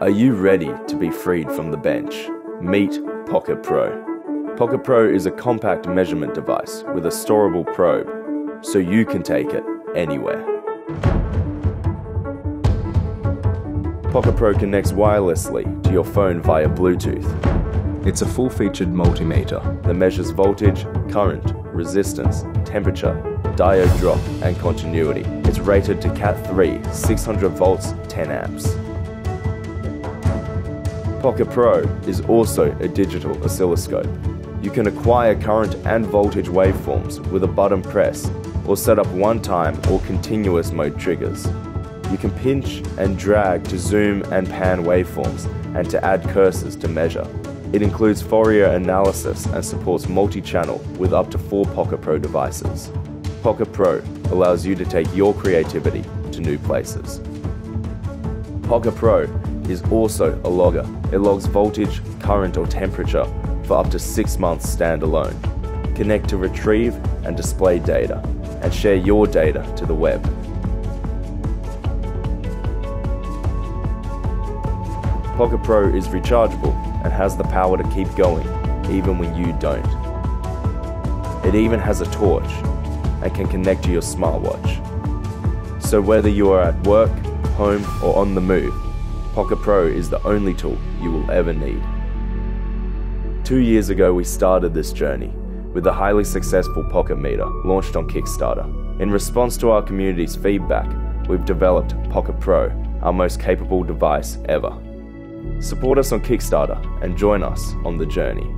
Are you ready to be freed from the bench? Meet Pokit Pro. Pokit Pro is a compact measurement device with a storable probe, so you can take it anywhere. Pokit Pro connects wirelessly to your phone via Bluetooth. It's a full-featured multimeter that measures voltage, current, resistance, temperature, diode drop, and continuity. It's rated to Cat3, 600 volts, 10 amps. Pokit Pro is also a digital oscilloscope. You can acquire current and voltage waveforms with a button press or set up one-time or continuous mode triggers. You can pinch and drag to zoom and pan waveforms and to add cursors to measure. It includes Fourier analysis and supports multi-channel with up to four Pokit Pro devices. Pokit Pro allows you to take your creativity to new places. Pokit Pro is also a logger. It logs voltage, current or temperature for up to six months standalone. Connect to retrieve and display data and share your data to the web. Pokit Pro is rechargeable and has the power to keep going even when you don't. It even has a torch and can connect to your smartwatch. So whether you are at work, home or on the move, Pokit Pro is the only tool you will ever need. Two years ago we started this journey with the highly successful Pokit Meter launched on Kickstarter. In response to our community's feedback, we've developed Pokit Pro, our most capable device ever. Support us on Kickstarter and join us on the journey.